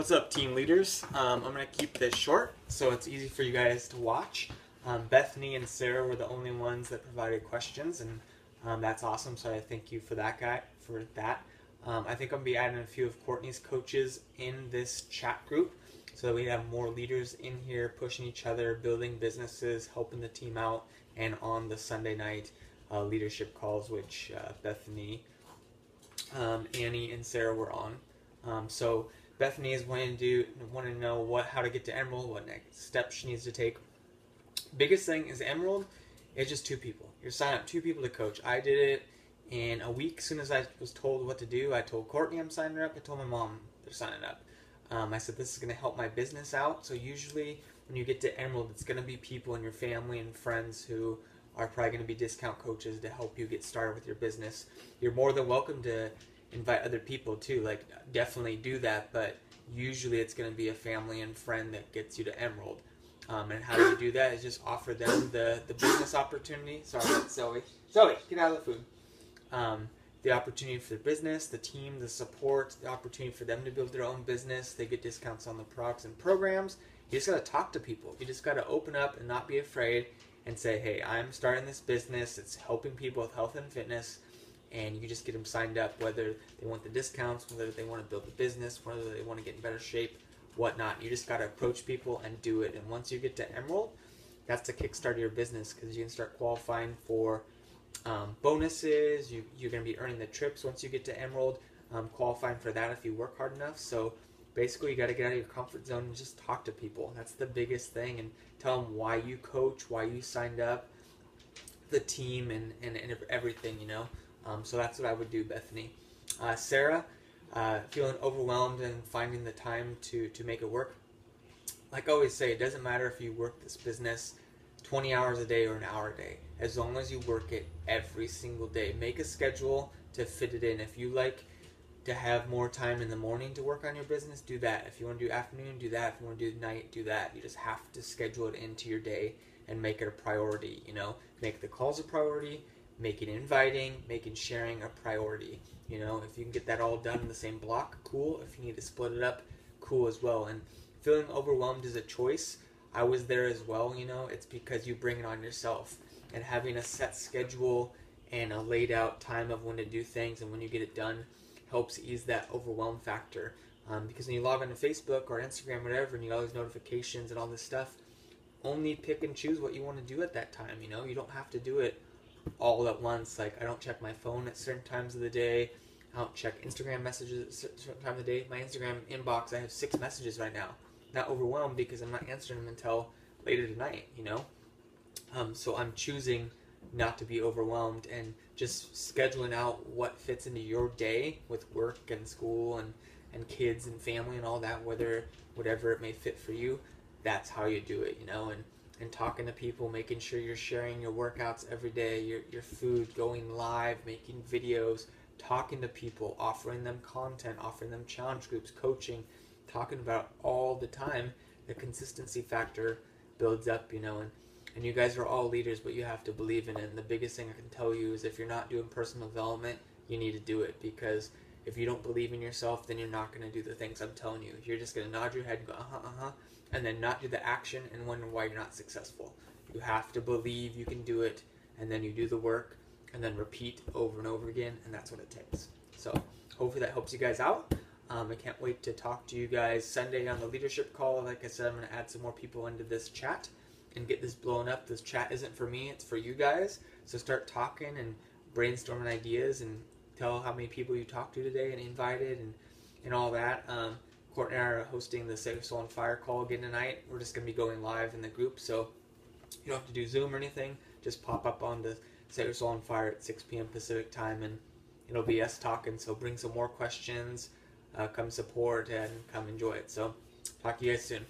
What's up, team leaders? Um, I'm going to keep this short so it's easy for you guys to watch. Um, Bethany and Sarah were the only ones that provided questions, and um, that's awesome. So I thank you for that guy for that. Um, I think I'm gonna be adding a few of Courtney's coaches in this chat group so that we have more leaders in here pushing each other, building businesses, helping the team out, and on the Sunday night uh, leadership calls, which uh, Bethany, um, Annie, and Sarah were on. Um, so Bethany is wanting to do, wanting to know what how to get to Emerald, what next steps she needs to take. Biggest thing is Emerald. It's just two people. You're signing up two people to coach. I did it in a week. As soon as I was told what to do, I told Courtney I'm signing up. I told my mom they're signing up. Um, I said this is going to help my business out. So usually when you get to Emerald, it's going to be people in your family and friends who are probably going to be discount coaches to help you get started with your business. You're more than welcome to invite other people too. Like definitely do that, but usually it's going to be a family and friend that gets you to Emerald. Um, and how do you do that? Is just offer them the, the business opportunity. Sorry, Zoe. Zoe, get out of the food. Um, the opportunity for the business, the team, the support, the opportunity for them to build their own business. They get discounts on the products and programs. You just got to talk to people. You just got to open up and not be afraid and say, hey, I'm starting this business. It's helping people with health and fitness. And you just get them signed up, whether they want the discounts, whether they want to build the business, whether they want to get in better shape, whatnot. You just got to approach people and do it. And once you get to Emerald, that's the kickstart of your business because you can start qualifying for um, bonuses. You, you're going to be earning the trips once you get to Emerald, um, qualifying for that if you work hard enough. So basically, you got to get out of your comfort zone and just talk to people. That's the biggest thing. And tell them why you coach, why you signed up, the team, and, and, and everything, you know. Um, so that's what I would do, Bethany. Uh, Sarah, uh, feeling overwhelmed and finding the time to, to make it work. Like I always say, it doesn't matter if you work this business 20 hours a day or an hour a day, as long as you work it every single day. Make a schedule to fit it in. If you like to have more time in the morning to work on your business, do that. If you want to do afternoon, do that. If you want to do night, do that. You just have to schedule it into your day and make it a priority, you know? Make the calls a priority, make it inviting, making sharing a priority. You know, if you can get that all done in the same block, cool. If you need to split it up, cool as well. And feeling overwhelmed is a choice. I was there as well, you know, it's because you bring it on yourself. And having a set schedule and a laid out time of when to do things and when you get it done helps ease that overwhelm factor. Um, because when you log onto Facebook or Instagram, whatever, and you get all these notifications and all this stuff, only pick and choose what you want to do at that time. You know, you don't have to do it all at once. Like I don't check my phone at certain times of the day. I don't check Instagram messages at certain time of the day. My Instagram inbox, I have six messages right now. Not overwhelmed because I'm not answering them until later tonight. You know, um, so I'm choosing not to be overwhelmed and just scheduling out what fits into your day with work and school and and kids and family and all that. Whether whatever it may fit for you, that's how you do it. You know, and and talking to people, making sure you're sharing your workouts every day, your, your food, going live, making videos, talking to people, offering them content, offering them challenge groups, coaching, talking about all the time. The consistency factor builds up, you know, and, and you guys are all leaders, but you have to believe in it. And the biggest thing I can tell you is if you're not doing personal development, you need to do it because if you don't believe in yourself, then you're not going to do the things I'm telling you. You're just going to nod your head and go, uh huh, uh huh and then not do the action and wonder why you're not successful. You have to believe you can do it, and then you do the work, and then repeat over and over again, and that's what it takes. So, hopefully, that helps you guys out. Um, I can't wait to talk to you guys Sunday on the leadership call. Like I said, I'm going to add some more people into this chat and get this blown up. This chat isn't for me, it's for you guys. So, start talking and brainstorming ideas and tell how many people you talked to today and invited and, and all that. Um, Courtney and I are hosting the Sacred Soul on Fire call again tonight. We're just going to be going live in the group, so you don't have to do Zoom or anything. Just pop up on the Sacred Soul on Fire at 6 p.m. Pacific time, and it'll be us talking. So bring some more questions, uh, come support, and come enjoy it. So talk to you guys soon.